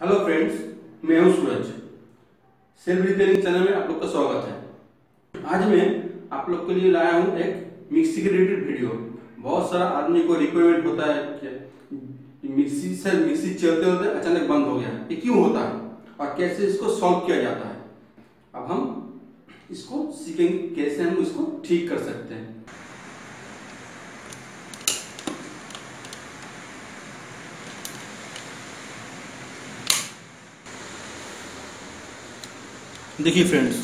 Hello friends मैं हूँ सूरज। Self repairing channel में आप लोग का स्वागत है। आज मैं आप लोग के लिए लाया हूँ एक मिक्सी के रिलेटेड वीडियो बहुत सारा आदमी को रिक्वायरमेंट होता है कि मिक्सी से मिक्सी चलते होते अचानक बंद हो गया ये क्यों होता है? और कैसे इसको सॉल्व किया जाता है? अब हम इसको सीखेंगे, कैसे हम इसको ठीक कर सकते हैं। देखिए फ्रेंड्स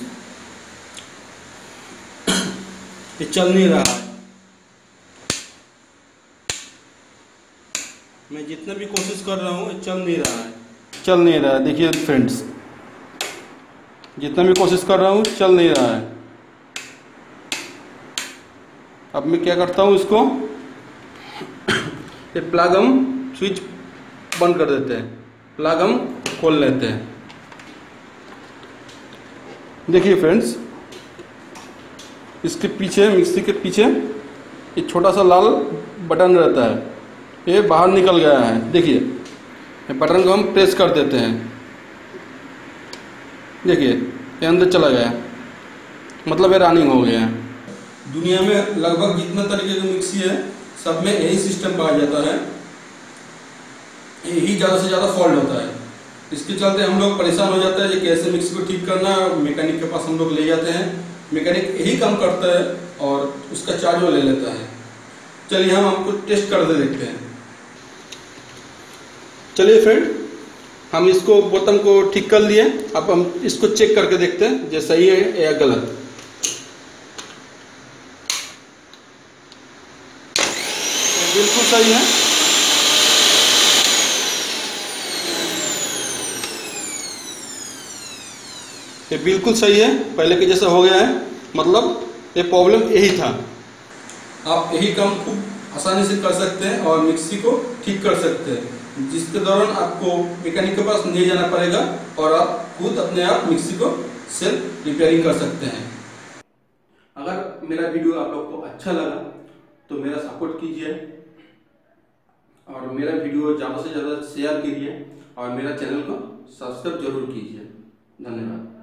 ये चल नहीं रहा है। मैं जितना भी कोशिश कर रहा हूँ, ये चल नहीं रहा है। चल नहीं रहा है। देखिए फ्रेंड्स जितना भी कोशिश कर रहा हूँ, चल नहीं रहा है। अब मैं क्या करता हूँ इसको? ये प्लग हम स्विच बंद कर देते हैं। प्लग हम खोल लेते हैं। देखिए फ्रेंड्स इसके पीछे, मिक्सी के पीछे एक छोटा सा लाल बटन रहता है। ये बाहर निकल गया है। देखिए बटन को हम प्रेस कर देते हैं। देखिए, ये अंदर चला गया मतलब ये रनिंग हो गया है। दुनिया में लगभग जितना तरीके की मिक्सी है, सब में यही सिस्टम पाया जाता है। यही ज़्यादा से ज़्यादा फॉल्ट होता है। इसके चलते हम लोग परेशान हो जाते हैं कि कैसे मिक्सी को ठीक करना मैकेनिक के पास हम लोग ले जाते हैं। मैकेनिक यही काम करता है और उसका चार्ज वो ले लेता है। चलिए हम हमको टेस्ट कर दे देखते हैं। चलिए फ्रेंड हम इसको बोतम को ठीक कर लिए। अब हम इसको चेक करके देखते हैं जो सही है या गलत। बिल्कुल सही है। ये बिल्कुल सही है। पहले के जैसा हो गया है। मतलब ये प्रॉब्लम यही था। आप यही काम खूब आसानी से कर सकते हैं और मिक्सी को ठीक कर सकते हैं। जिसके दौरान आपको मैकेनिक के पास नहीं जाना पड़ेगा और आप खुद अपने आप मिक्सी को सेल्फ रिपेयरिंग कर सकते हैं। अगर मेरा वीडियो आप लोग को अच्छा लगा तो मेरा सपोर्ट कीजिए और मेरा वीडियो ज़्यादा से ज़्यादा शेयर कीजिए और मेरा चैनल को सब्सक्राइब ज़रूर कीजिए। धन्यवाद।